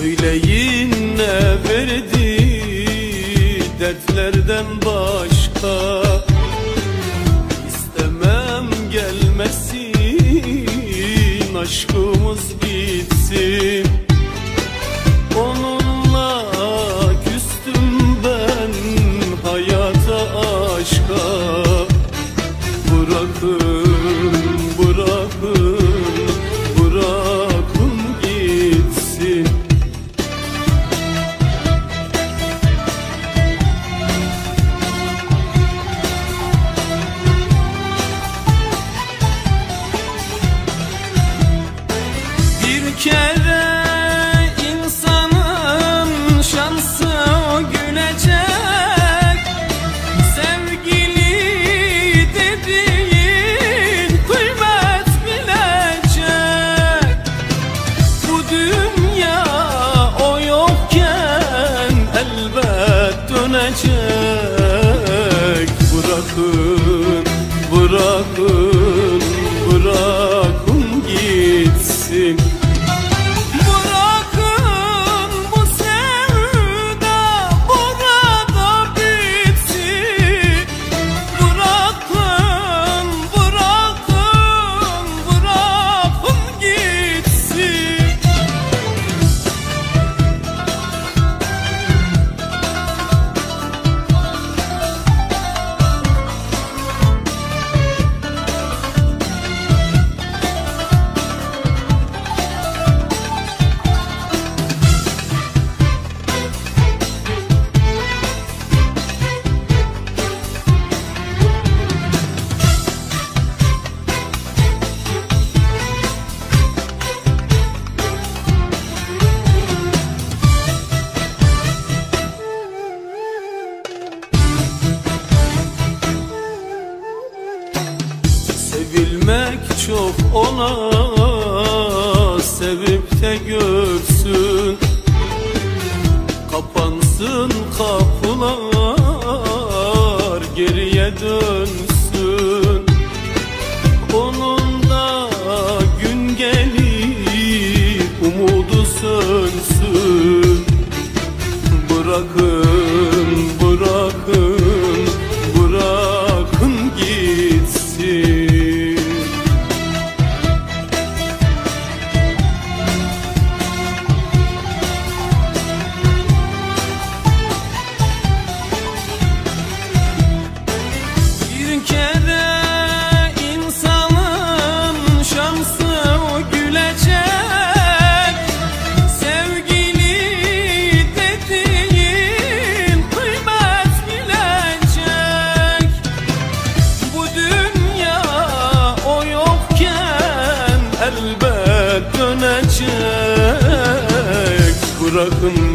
Söyleyin ne verdi dertlerden başka? İstemem gelmesin aşkımız gitsin. Onunla küstüm ben hayata aşka. Bırakın kere insanın şansı o gülecek. Sevgili dediğin kıymet bilecek. Bu dünya o yokken elbet dönecek. Bırakın, bırakın, Sevilmek çok ona Sevip de görsün. Kapansın kapılar Geriye dönsün. Onun da gün gelir Umudu sönsün. Bırakın, Bırakın